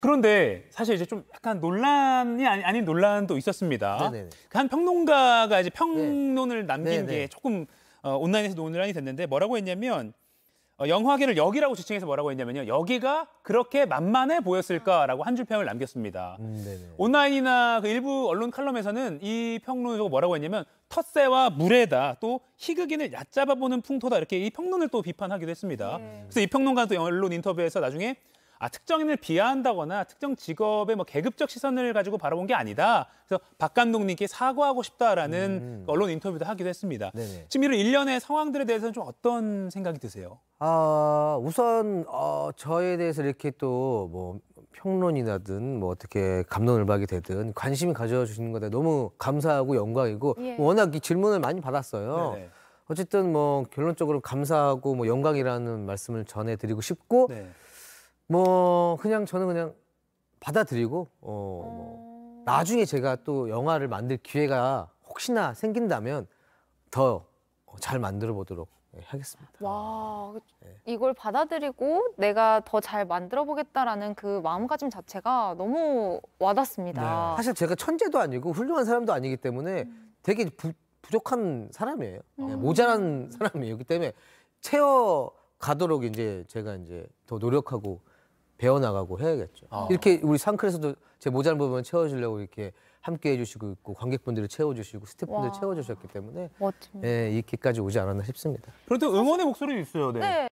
그런데 사실 이제 좀 약간 논란이 아니, 아닌 논란도 있었습니다. 네네네. 한 평론가가 이제 평론을 남긴 네네. 게 조금 어, 온라인에서 논란이 됐는데 뭐라고 했냐면 어, 영화계를 여기라고 지칭해서 뭐라고 했냐면요. 여기가 그렇게 만만해 보였을까라고 한 줄 평을 남겼습니다. 음, 네네. 온라인이나 그 일부 언론 칼럼에서는 이 평론을 뭐라고 했냐면 텃새와 물에다 또 희극인을 얕잡아보는 풍토다 이렇게 이 평론을 또 비판하기도 했습니다. 그래서 이 평론가 또 언론 인터뷰에서 나중에 아 특정인을 비하한다거나 특정 직업의 뭐 계급적 시선을 가지고 바라본 게 아니다. 그래서 박 감독님께 사과하고 싶다라는 그 언론 인터뷰도 하기도 했습니다. 네네. 지금 이런 일련의 상황들에 대해서는 좀 어떤 생각이 드세요? 아, 우선 어, 저에 대해서 이렇게 또 뭐 평론이나든 뭐 어떻게 감론을박이 되든 관심이 가져주시는 것에 너무 감사하고 영광이고 예. 워낙 이 질문을 많이 받았어요. 네네. 어쨌든 뭐 결론적으로 감사하고 뭐 영광이라는 말씀을 전해드리고 싶고 네. 뭐 그냥 저는 그냥 받아들이고 어, 뭐 나중에 제가 또 영화를 만들 기회가 혹시나 생긴다면 더 잘 만들어 보도록 예, 하겠습니다. 와, 네. 이걸 받아들이고 내가 더 잘 만들어 보겠다라는 그 마음가짐 자체가 너무 와닿습니다. 사실 제가 천재도 아니고 훌륭한 사람도 아니기 때문에 되게 부, 부족한 사람이에요. 예, 모자란 사람이에요. 그렇기 때문에 채워 가도록 이제 제가 이제 더 노력하고 배워나가고 해야겠죠. 아. 이렇게 우리 상클에서도 제 모자란 부분 채워주려고 이렇게 함께 해주시고 있고 관객분들이 채워주시고 스태프분들 와. 채워주셨기 때문에 멋집니다. 예, 이렇게까지 오지 않았나 싶습니다. 그래도 응원의 목소리도 있어요. 네. 네.